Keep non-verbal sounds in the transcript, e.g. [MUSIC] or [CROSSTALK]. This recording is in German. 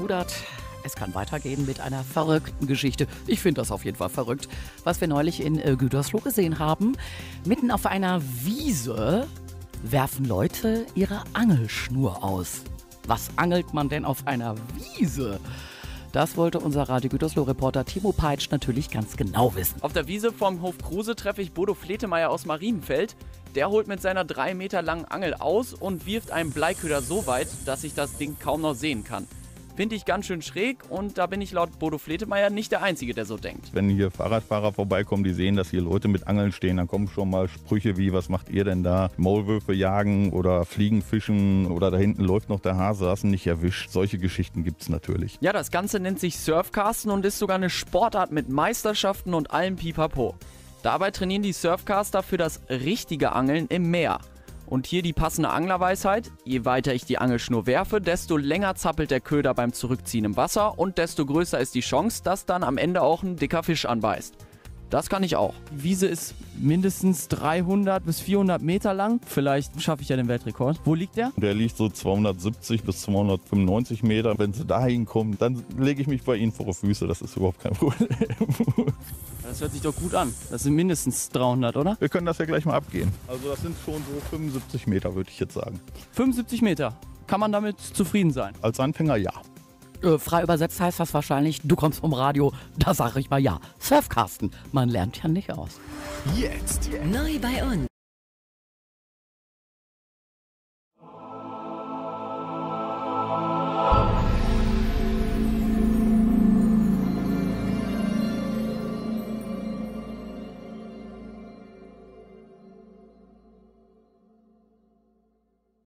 gerudert. Es kann weitergehen mit einer verrückten Geschichte. Ich finde das auf jeden Fall verrückt. Was wir neulich in äh, Gütersloh gesehen haben. Mitten auf einer Wiese werfen Leute ihre Angelschnur aus. Was angelt man denn auf einer Wiese? Das wollte unser Radio Gütersloh-Reporter Timo Peitsch natürlich ganz genau wissen. Auf der Wiese vom Hof Kruse treffe ich Bodo Fletemeier aus Marienfeld. Der holt mit seiner drei Meter langen Angel aus und wirft einen Bleiköder so weit, dass ich das Ding kaum noch sehen kann. Finde ich ganz schön schräg und da bin ich laut Bodo Fletemeier nicht der Einzige, der so denkt. Wenn hier Fahrradfahrer vorbeikommen, die sehen, dass hier Leute mit Angeln stehen, dann kommen schon mal Sprüche wie, was macht ihr denn da? Maulwürfe jagen oder Fliegen fischen oder da hinten läuft noch der Hase, hast ihn nicht erwischt. Solche Geschichten gibt es natürlich. Ja, das Ganze nennt sich Surfcasten und ist sogar eine Sportart mit Meisterschaften und allem Pipapo. Dabei trainieren die Surfcaster für das richtige Angeln im Meer. Und hier die passende Anglerweisheit. Je weiter ich die Angelschnur werfe, desto länger zappelt der Köder beim Zurückziehen im Wasser und desto größer ist die Chance, dass dann am Ende auch ein dicker Fisch anbeißt. Das kann ich auch. Die Wiese ist mindestens 300 bis 400 Meter lang. Vielleicht schaffe ich ja den Weltrekord. Wo liegt der? Der liegt so 270 bis 295 Meter. Wenn sie da hinkommen, dann lege ich mich bei ihnen vor die Füße. Das ist überhaupt kein [LAUGHS] Problem. Das hört sich doch gut an. Das sind mindestens 300, oder? Wir können das ja gleich mal abgehen. Also das sind schon so 75 Meter, würde ich jetzt sagen. 75 Meter. Kann man damit zufrieden sein? Als Anfänger ja. Äh, frei übersetzt heißt das wahrscheinlich, du kommst vom Radio. Da sage ich mal ja. Surfcasten. Man lernt ja nicht aus. Jetzt. Neu bei uns.